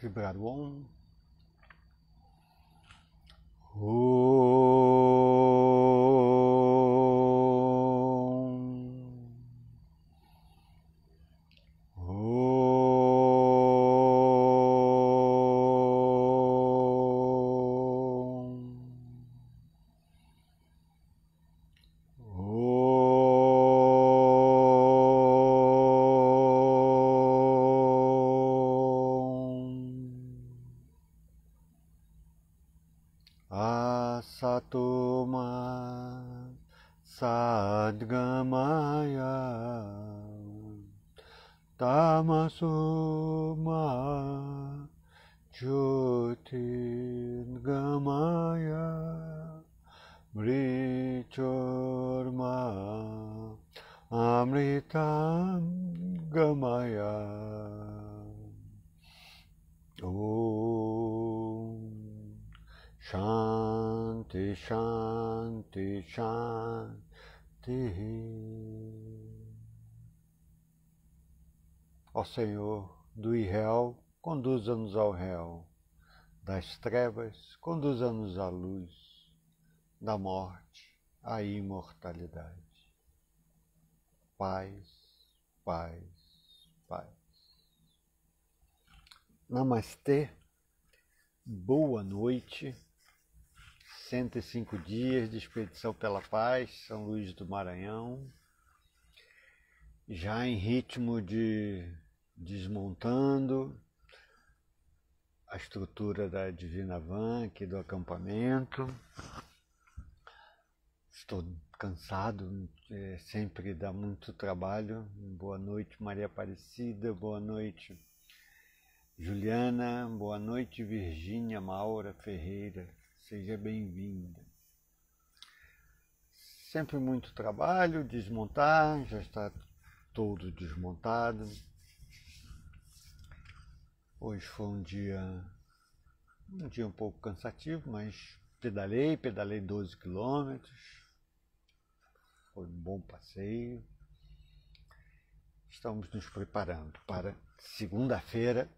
vibrar o Om. आसतो मा साद्गमाय तामसो मा ज्योतिर्गमाय मृचोर्मा अमृतां गमाय ओ Shanti Shanti Shanti Ó Senhor do irreal, conduza-nos ao real, das trevas, conduza-nos à luz, da morte à imortalidade. Paz, paz, paz. Namastê, boa noite. 105 dias de expedição pela paz, São Luís do Maranhão. Já em ritmo de desmontando a estrutura da Divina Van aqui do acampamento. Estou cansado, é, sempre dá muito trabalho. Boa noite, Maria Aparecida, boa noite, Juliana, boa noite, Virgínia Maura Ferreira, seja bem-vinda. Sempre muito trabalho, desmontar, já está todo desmontado. Hoje foi um dia um dia um pouco cansativo, mas pedalei, pedalei 12 quilômetros. Foi um bom passeio. Estamos nos preparando para segunda-feira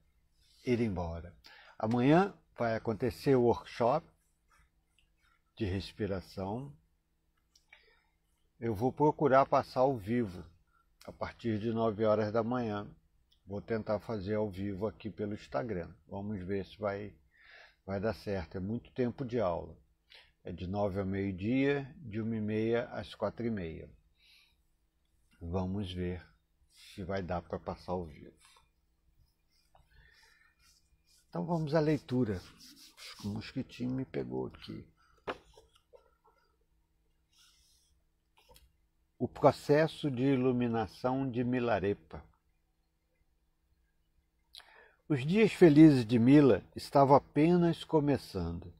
ir embora. Amanhã vai acontecer o workshop de respiração. Eu vou procurar passar ao vivo a partir de 9 horas da manhã. Vou tentar fazer ao vivo aqui pelo Instagram. Vamos ver se vai, vai dar certo. É muito tempo de aula. É de 9 ao meio-dia, de 1 e meia às 4 e meia. Vamos ver se vai dar para passar ao vivo. Então vamos à leitura. O mosquitinho me pegou aqui. O processo de iluminação de Milarepa. Os dias felizes de Mila estavam apenas começando.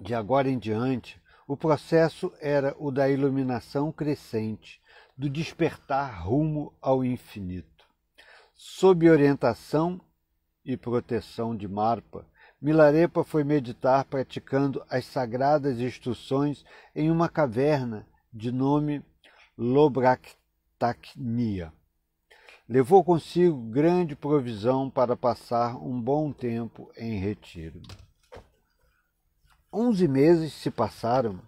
De agora em diante, o processo era o da iluminação crescente, do despertar rumo ao infinito. Sob orientação e proteção de Marpa, Milarepa foi meditar praticando as sagradas instruções em uma caverna de nome Lobraktaknia. Levou consigo grande provisão para passar um bom tempo em retiro. Onze meses se passaram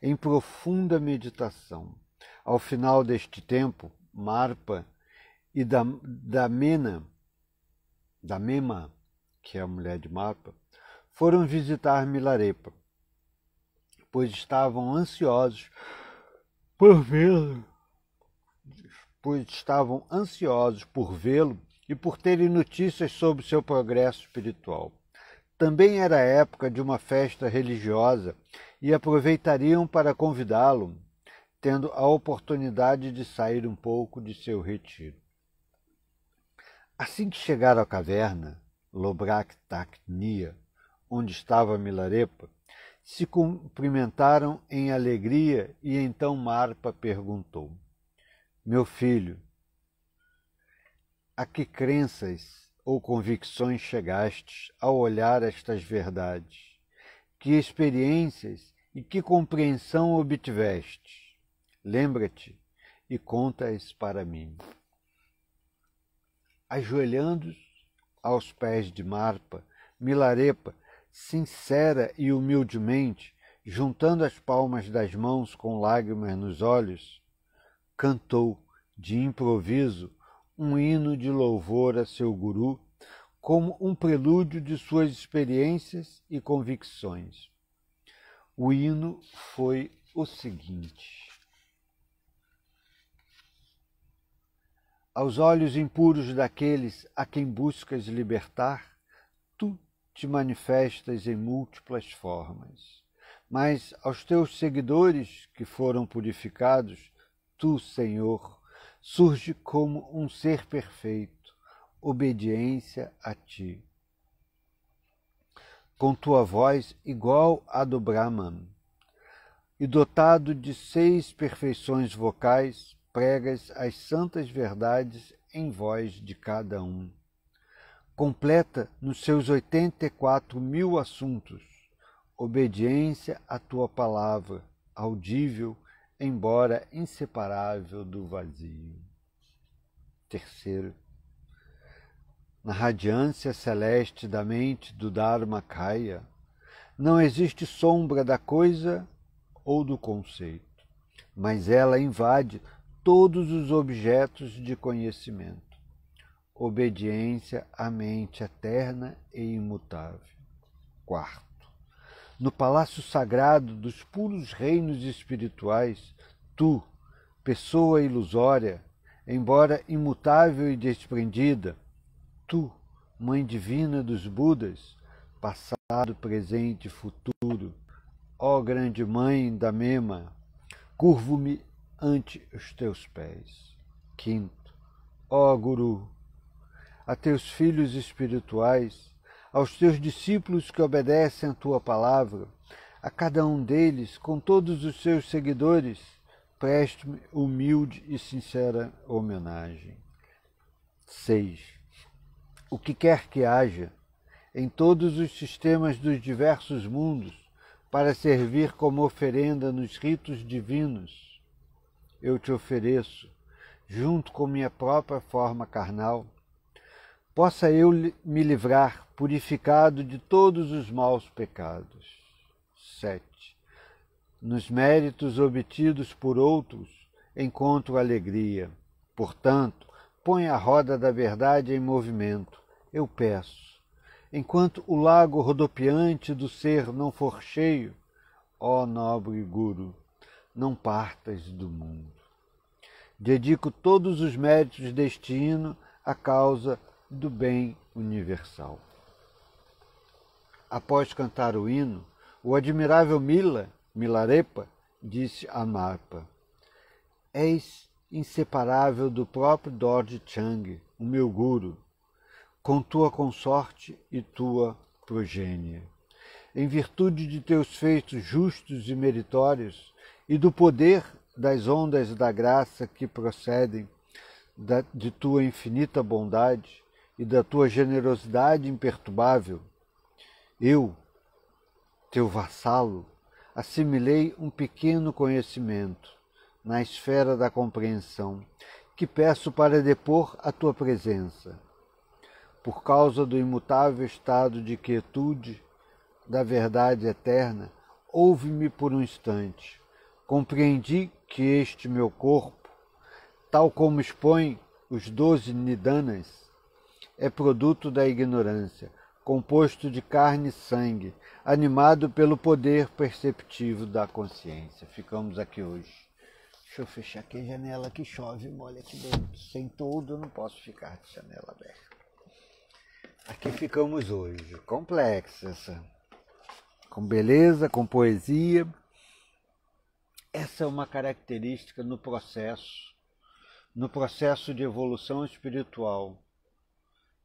em profunda meditação. Ao final deste tempo, Marpa e Damena, Damema, que é a mulher de Marpa, foram visitar Milarepa, pois estavam ansiosos por vê-lo, pois estavam ansiosos por vê-lo e por terem notícias sobre seu progresso espiritual. Também era época de uma festa religiosa e aproveitariam para convidá-lo, tendo a oportunidade de sair um pouco de seu retiro. Assim que chegaram à caverna, Lobraktaknia, onde estava Milarepa, se cumprimentaram em alegria e então Marpa perguntou: Meu filho, a que crenças ou convicções chegastes ao olhar estas verdades? Que experiências e que compreensão obtiveste? Lembra-te e conta-as para mim. Ajoelhando aos pés de Marpa, Milarepa, sincera e humildemente, juntando as palmas das mãos com lágrimas nos olhos, cantou, de improviso, um hino de louvor a seu guru, como um prelúdio de suas experiências e convicções. O hino foi o seguinte: Aos olhos impuros daqueles a quem buscas libertar, te manifestas em múltiplas formas. Mas aos teus seguidores que foram purificados, tu, Senhor, surge como um ser perfeito, obediência a ti. Com tua voz igual à do Brahman, e dotado de seis perfeições vocais, pregas as santas verdades em voz de cada um. Completa nos seus oitenta e quatro mil assuntos obediência à tua palavra, audível, embora inseparável do vazio. Terceiro, na radiância celeste da mente do Dharmakaya, não existe sombra da coisa ou do conceito, mas ela invade todos os objetos de conhecimento. Obediência à mente eterna e imutável. Quarto, no palácio sagrado dos puros reinos espirituais, tu, pessoa ilusória, embora imutável e desprendida, tu, mãe divina dos Budas, passado, presente e futuro, ó grande mãe da Mema, curvo-me ante os teus pés. Quinto, ó Guru, a teus filhos espirituais, aos teus discípulos que obedecem a tua palavra, a cada um deles, com todos os seus seguidores, preste-me humilde e sincera homenagem. 6. O que quer que haja, em todos os sistemas dos diversos mundos, para servir como oferenda nos ritos divinos, eu te ofereço, junto com minha própria forma carnal, possa eu me livrar purificado de todos os maus pecados. 7. Nos méritos obtidos por outros encontro alegria. Portanto, põe a roda da verdade em movimento. Eu peço. Enquanto o lago rodopiante do ser não for cheio, ó nobre Guru, não partas do mundo. Dedico todos os méritos deste hino à causa do bem universal. Após cantar o hino, o admirável Mila, Milarepa, disse a Marpa: És inseparável do próprio Dorje Chang, o meu guru, com tua consorte e tua progênie em virtude de teus feitos justos e meritórios e do poder das ondas da graça que procedem de tua infinita bondade e da tua generosidade imperturbável, eu, teu vassalo, assimilei um pequeno conhecimento na esfera da compreensão que peço para depor a tua presença. Por causa do imutável estado de quietude da verdade eterna, ouve-me por um instante. Compreendi que este meu corpo, tal como expõe os doze nidanas, é produto da ignorância, composto de carne e sangue, animado pelo poder perceptivo da consciência. Ficamos aqui hoje. Deixa eu fechar aqui a janela que chove, molha aqui dentro. Sem todo, não posso ficar de janela aberta. Aqui ficamos hoje. Complexa essa com beleza, com poesia. Essa é uma característica no processo, no processo de evolução espiritual.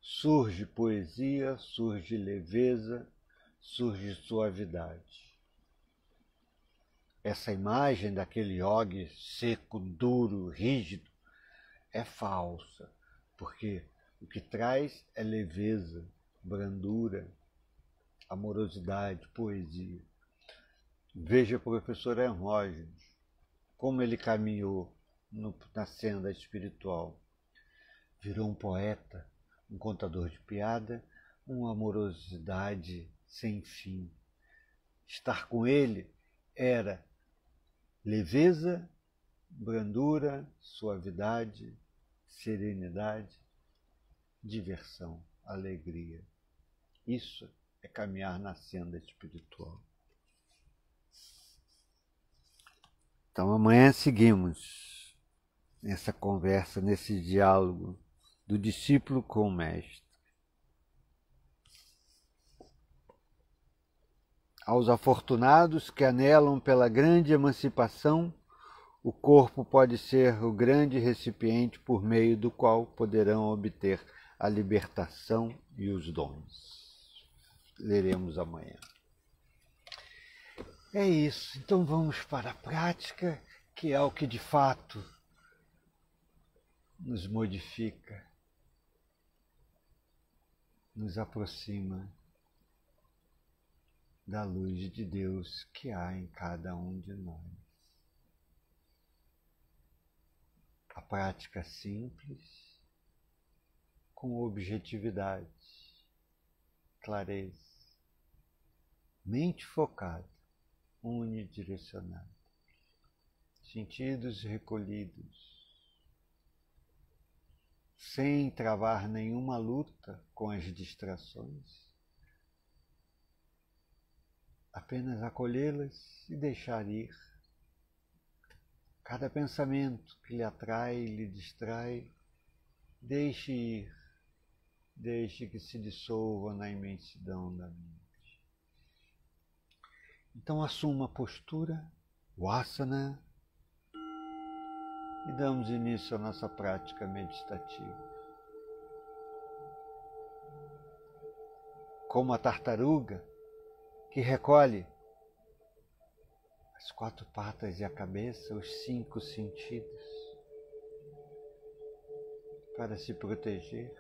Surge poesia, surge leveza, surge suavidade. Essa imagem daquele yogi seco, duro, rígido, é falsa, porque o que traz é leveza, brandura, amorosidade, poesia. Veja o professor Hermógenes, como ele caminhou no, na senda espiritual. Virou um poeta, um contador de piada, uma amorosidade sem fim. Estar com ele era leveza, brandura, suavidade, serenidade, diversão, alegria. Isso é caminhar na senda espiritual. Então amanhã seguimos nessa conversa, nesse diálogo do discípulo com o mestre. Aos afortunados que anelam pela grande emancipação, o corpo pode ser o grande recipiente por meio do qual poderão obter a libertação e os dons. Leremos amanhã. É isso, então vamos para a prática, que é o que de fato nos modifica, nos aproxima da luz de Deus que há em cada um de nós. A prática simples, com objetividade, clareza, mente focada, unidirecionada, sentidos recolhidos, sem travar nenhuma luta com as distrações apenas acolhê-las e deixar ir. Cada pensamento que lhe atrai e lhe distrai, deixe ir, deixe que se dissolva na imensidão da mente. Então assuma a postura, o asana, e damos início à nossa prática meditativa. Como a tartaruga, que recolhe as quatro patas e a cabeça, os cinco sentidos, para se proteger.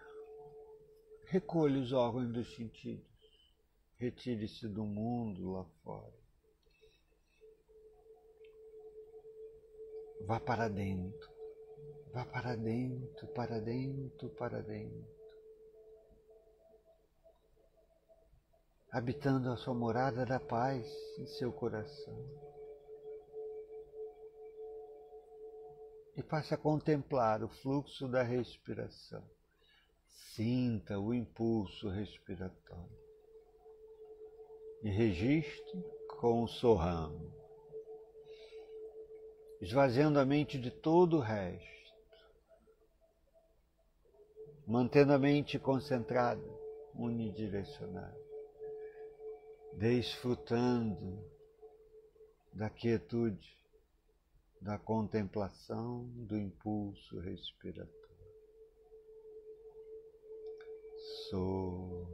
Recolhe os órgãos dos sentidos, retire-se do mundo lá fora. Vá para dentro, vá para dentro, para dentro, para dentro. habitando a sua morada da paz em seu coração. E passe a contemplar o fluxo da respiração. Sinta o impulso respiratório. E registre com o sorramo, esvaziando a mente de todo o resto, mantendo a mente concentrada, unidirecionada desfrutando da quietude, da contemplação, do impulso respiratório. Sou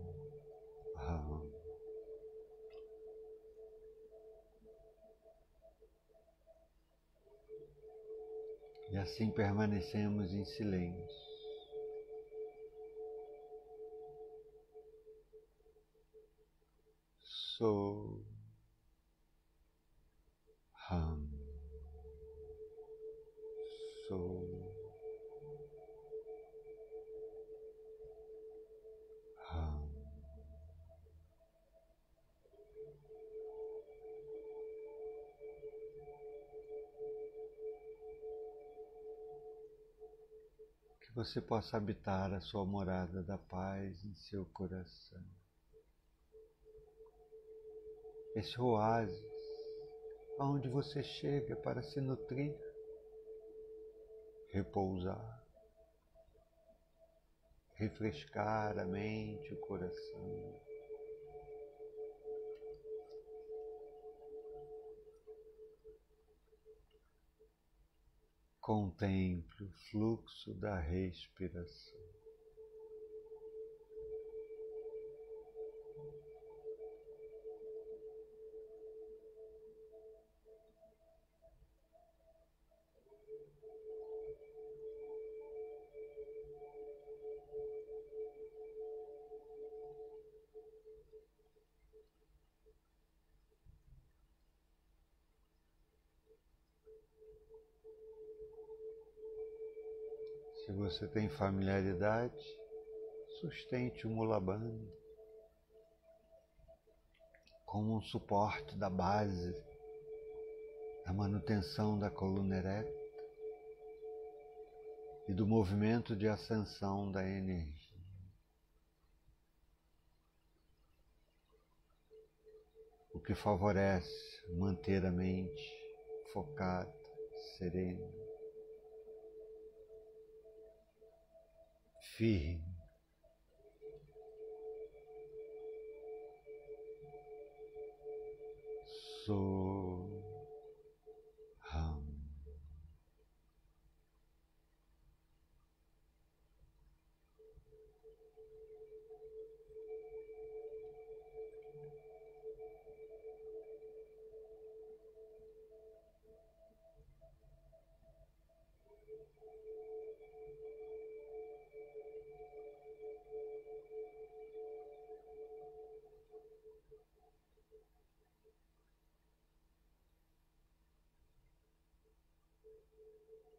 E assim permanecemos em silêncio. so hum so que você possa habitar a sua morada da paz em seu coração esse oásis aonde você chega para se nutrir, repousar, refrescar a mente, o coração. Contemple o fluxo da respiração. Se você tem familiaridade, Sustente o Mulabandha como um suporte da base da manutenção da coluna ereta e do movimento de ascensão da energia. O que favorece manter a mente focada, serena, firme. So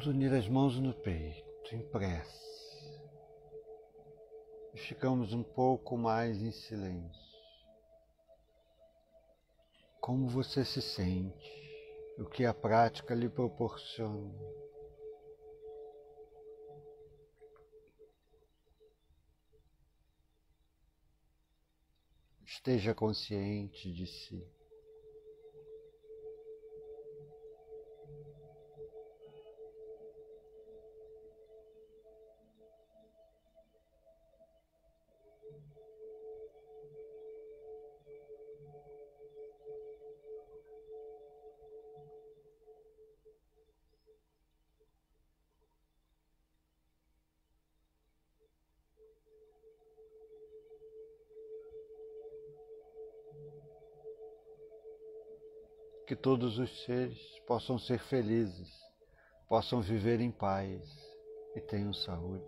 Vamos unir as mãos no peito, em prece. E ficamos um pouco mais em silêncio. Como você se sente? O que a prática lhe proporciona? Esteja consciente de si. Que todos os seres possam ser felizes, possam viver em paz e tenham saúde.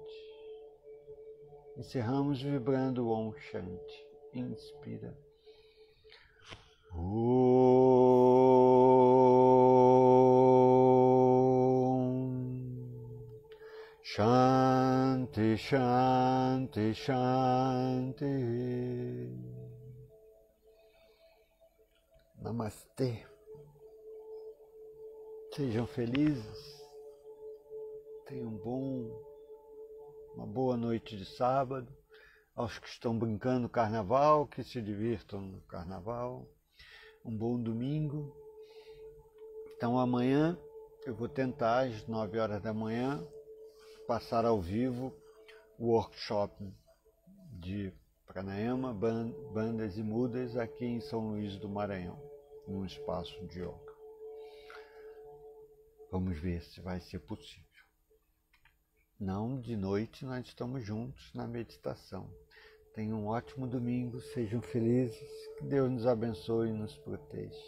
Encerramos vibrando o Om Shanti. Inspira. Om Shanti Shanti Shanti Namastê. Sejam felizes, tenham um bom, uma boa noite de sábado. Aos que estão brincando carnaval, que se divirtam no carnaval. Um bom domingo. Então amanhã eu vou tentar às 9 horas da manhã passar ao vivo o workshop de pranayama, bandas e mudas aqui em São Luís do Maranhão, num espaço de yoga. Vamos ver se vai ser possível. Não, de noite nós estamos juntos na meditação. Tenham um ótimo domingo, sejam felizes, que Deus nos abençoe e nos proteja.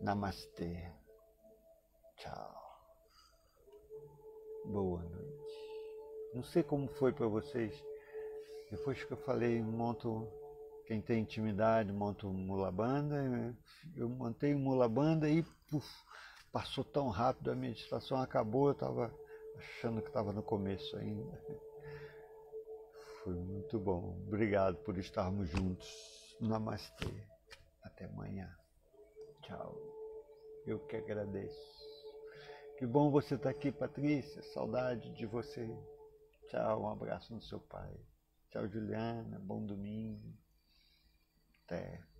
Namastê. Tchau. Boa noite. Não sei como foi para vocês. Depois que eu falei, monto quem tem intimidade monta um mula banda. Eu montei um mula banda e puf, passou tão rápido, a meditação acabou, eu estava achando que estava no começo ainda. Foi muito bom. Obrigado por estarmos juntos. Namastê. Até amanhã. Tchau. Eu que agradeço. Que bom você estar tá aqui, Patrícia. Saudade de você. Tchau. Um abraço no seu pai. Tchau, Juliana. Bom domingo. Até.